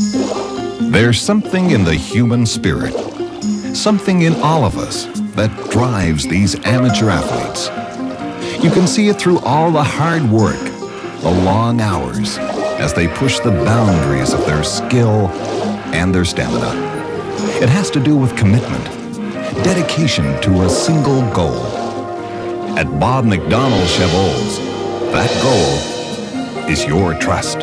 There's something in the human spirit, something in all of us that drives these amateur athletes. You can see it through all the hard work, the long hours, as they push the boundaries of their skill and their stamina. It has to do with commitment, dedication to a single goal. At Bob McDonald's Chevrolet, that goal is your trust.